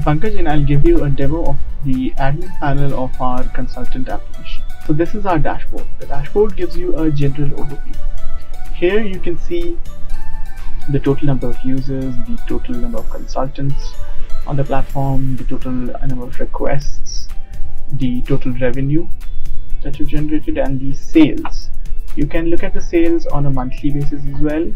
I'm Pankaj and I'll give you a demo of the admin panel of our consultant application. So this is our dashboard. The dashboard gives you a general overview. Here you can see the total number of users, the total number of consultants on the platform, the total number of requests, the total revenue that you generated and the sales. You can look at the sales on a monthly basis as well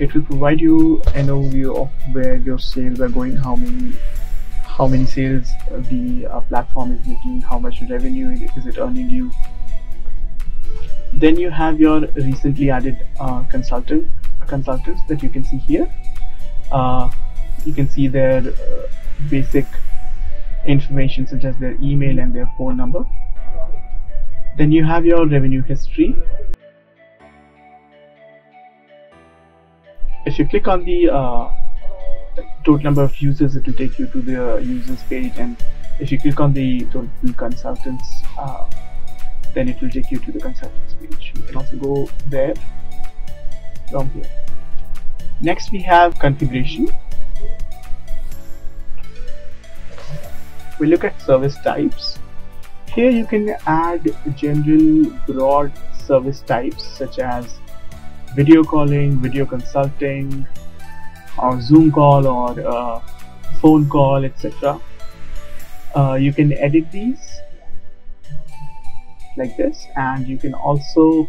it will provide you an overview of where your sales are going how many how many sales the uh, platform is making how much revenue is it earning you. Then you have your recently added uh, consultant consultants that you can see here. Uh, you can see their uh, basic information such as their email and their phone number. Then you have your revenue history if you click on the uh, total number of users it will take you to the users page and if you click on the total consultants uh, then it will take you to the consultants page. You can also go there from here. Next we have configuration. We look at service types. Here you can add general broad service types such as video calling, video consulting, or Zoom call or uh, phone call, etc. Uh, you can edit these like this, and you can also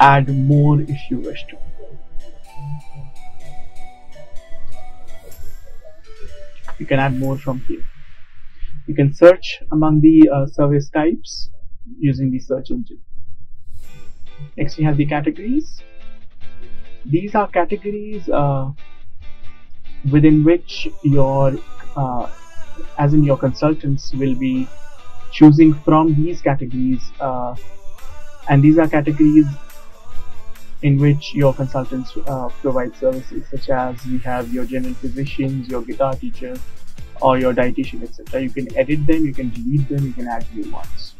add more if you wish to. You can add more from here. You can search among the uh, service types using the search engine. Next we have the categories. These are categories uh, within which your, uh, as in your consultants will be choosing from these categories uh, and these are categories in which your consultants uh, provide services such as we have your general physicians, your guitar teacher or your dietitian etc. You can edit them, you can delete them, you can add new ones.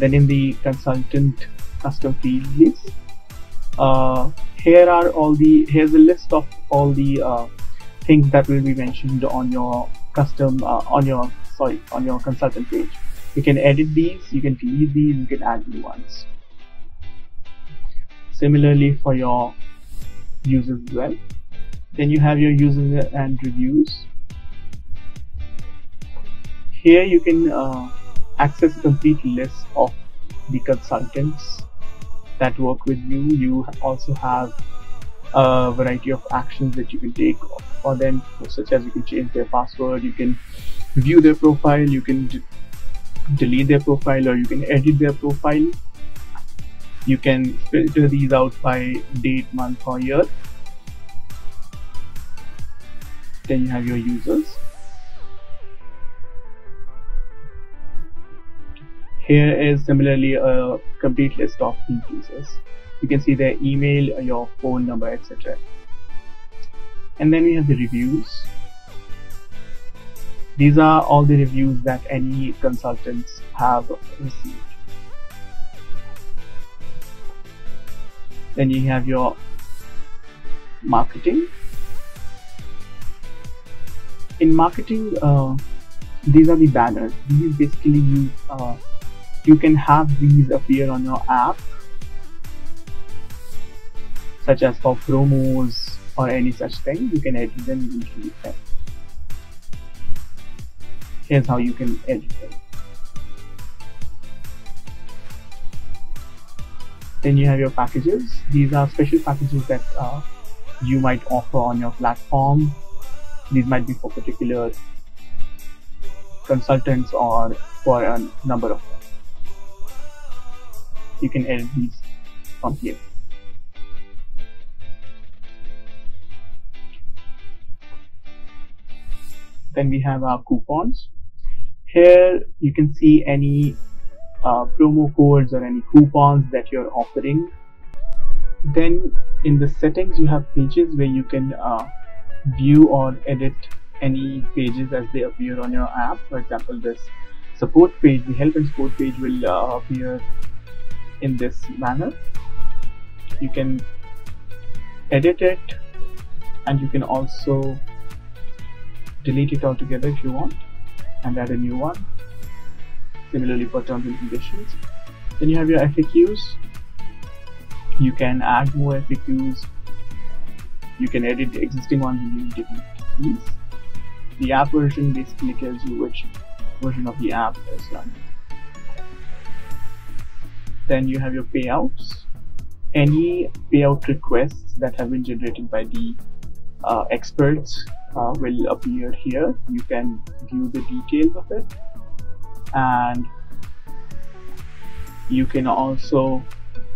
Then in the consultant custom field list uh, here are all the here's a list of all the uh, things that will be mentioned on your custom uh, on your sorry on your consultant page. You can edit these you can delete these you can add new ones. Similarly for your users as well. Then you have your users and reviews. Here you can uh, access complete list of the consultants that work with you. You also have a variety of actions that you can take for them, such as you can change their password, you can view their profile, you can delete their profile, or you can edit their profile. You can filter these out by date, month, or year. Then you have your users. Here is similarly a complete list of the users. You can see their email, your phone number, etc. And then we have the reviews. These are all the reviews that any consultants have received. Then you have your marketing. In marketing, uh, these are the banners. These basically use uh, you can have these appear on your app such as for promos or any such thing you can edit them them. Here's how you can edit them. Then you have your packages. These are special packages that uh, you might offer on your platform. These might be for particular consultants or for a number of them you can edit these from here. Then we have our coupons. Here you can see any uh, promo codes or any coupons that you're offering. Then in the settings you have pages where you can uh, view or edit any pages as they appear on your app. For example, this support page, the help and support page will uh, appear in this manner. You can edit it and you can also delete it altogether if you want and add a new one. Similarly for terms and conditions. Then you have your FAQs. You can add more FAQs. You can edit the existing ones and you delete these. The app version basically tells you which version of the app is running. Then you have your payouts. Any payout requests that have been generated by the uh, experts uh, will appear here. You can view the details of it and you can also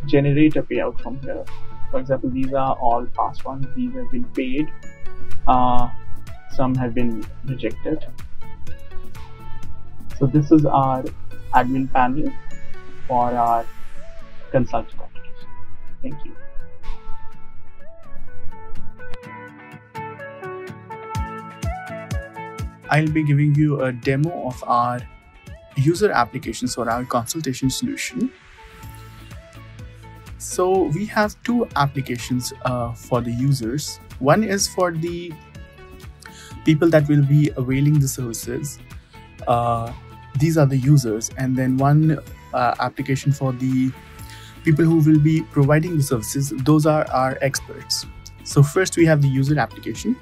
generate a payout from here. For example, these are all past ones. These have been paid. Uh, some have been rejected. So this is our admin panel for our consultant application. Thank you. I'll be giving you a demo of our user applications for our consultation solution. So we have two applications uh, for the users. One is for the people that will be availing the services. Uh, these are the users and then one uh, application for the people who will be providing the services. Those are our experts. So first we have the user application.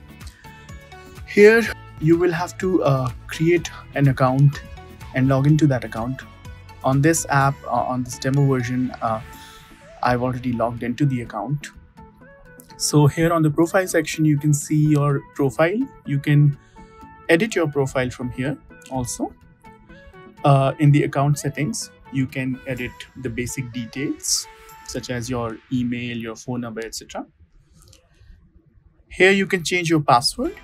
Here you will have to uh, create an account and log into that account. On this app, uh, on this demo version, uh, I've already logged into the account. So here on the profile section, you can see your profile. You can edit your profile from here also. Uh, in the account settings, you can edit the basic details such as your email, your phone number, etc. Here you can change your password.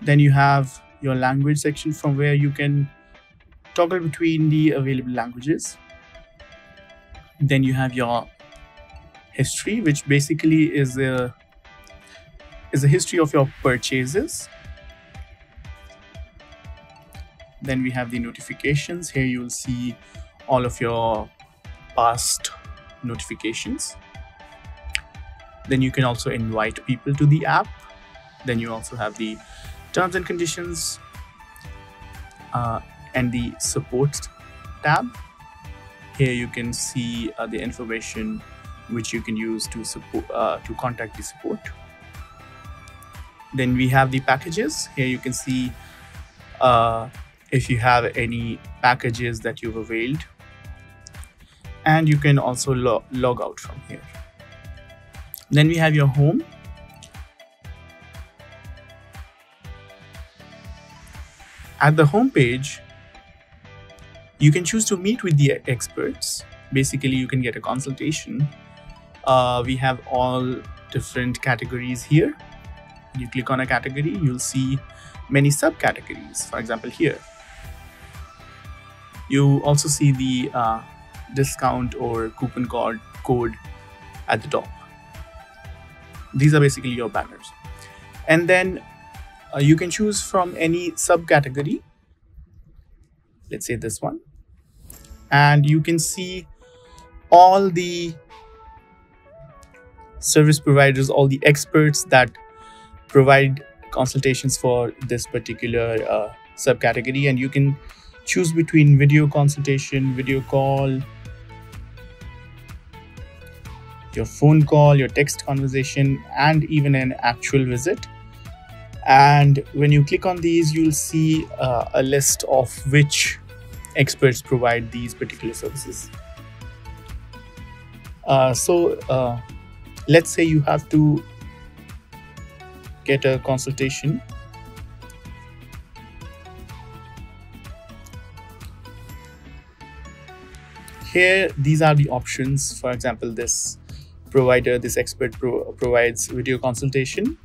Then you have your language section from where you can toggle between the available languages. Then you have your history, which basically is a is a history of your purchases. Then we have the notifications. Here you will see all of your past notifications. Then you can also invite people to the app. Then you also have the terms and conditions uh, and the support tab here you can see uh, the information which you can use to support uh, to contact the support then we have the packages here you can see uh, if you have any packages that you've availed and you can also lo log out from here then we have your home At the home page, you can choose to meet with the experts. Basically, you can get a consultation. Uh, we have all different categories here. You click on a category, you'll see many subcategories. For example, here. You also see the uh, discount or coupon code, code at the top. These are basically your banners. And then uh, you can choose from any subcategory. Let's say this one. And you can see all the service providers, all the experts that provide consultations for this particular uh, subcategory. And you can choose between video consultation, video call, your phone call, your text conversation, and even an actual visit. And when you click on these you'll see uh, a list of which experts provide these particular services. Uh, so uh, let's say you have to get a consultation here these are the options for example this provider this expert pro provides video consultation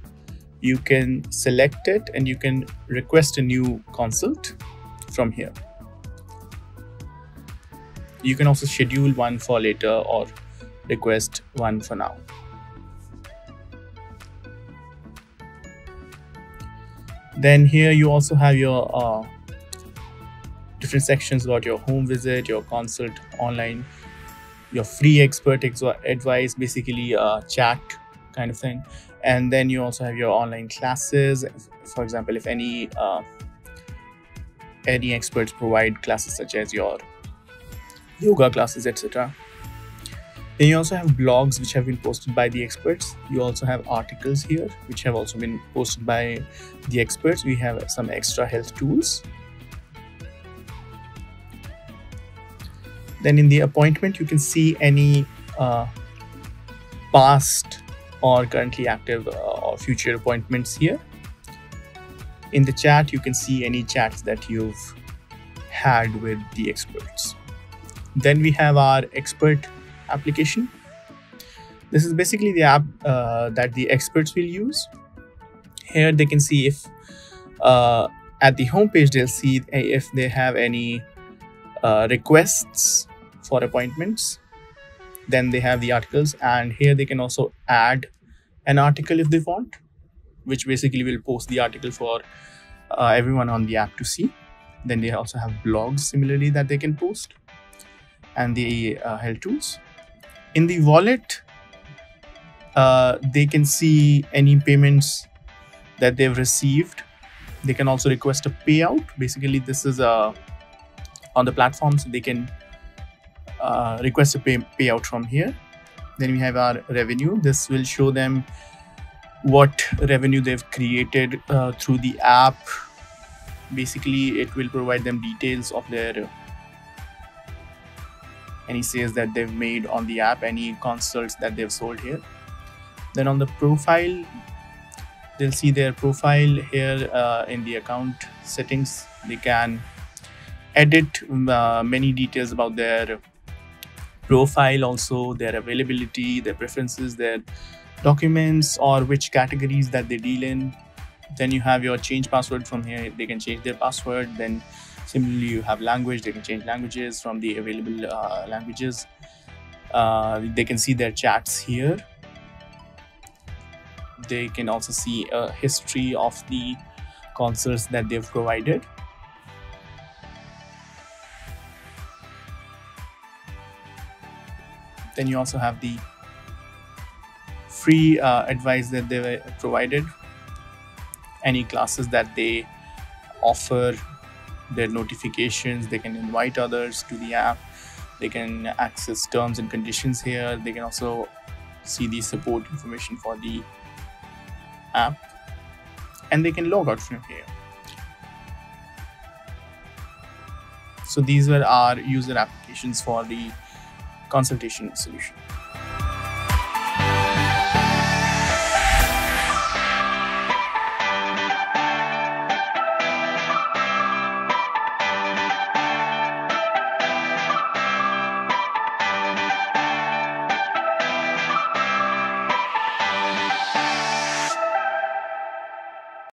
you can select it and you can request a new consult from here. You can also schedule one for later or request one for now. Then here you also have your uh, different sections about your home visit your consult online your free expert advice basically a chat kind of thing. And then you also have your online classes. For example if any uh, any experts provide classes such as your yoga classes etc then you also have blogs which have been posted by the experts. You also have articles here which have also been posted by the experts. We have some extra health tools then in the appointment you can see any uh, past or currently active uh, or future appointments here. In the chat you can see any chats that you've had with the experts. Then we have our expert application. This is basically the app uh, that the experts will use. Here they can see if uh, at the home page they'll see if they have any uh, requests for appointments. Then they have the articles and here they can also add an article if they want which basically will post the article for uh, everyone on the app to see. Then they also have blogs similarly that they can post and the uh, health tools. In the wallet uh, they can see any payments that they've received. They can also request a payout. Basically this is a uh, on the platform, so they can uh, request a pay, payout from here. Then we have our revenue. This will show them what revenue they've created uh, through the app. Basically it will provide them details of their any sales that they've made on the app any consults that they've sold here. Then on the profile they'll see their profile here uh, in the account settings. They can edit uh, many details about their profile also their availability their preferences their documents or which categories that they deal in. Then you have your change password from here they can change their password. Then similarly you have language they can change languages from the available uh, languages. Uh, they can see their chats here. They can also see a history of the consults that they've provided then you also have the free uh, advice that they provided. Any classes that they offer their notifications they can invite others to the app. They can access terms and conditions here. They can also see the support information for the app. And they can log out from here. So these were our user applications for the consultation solution.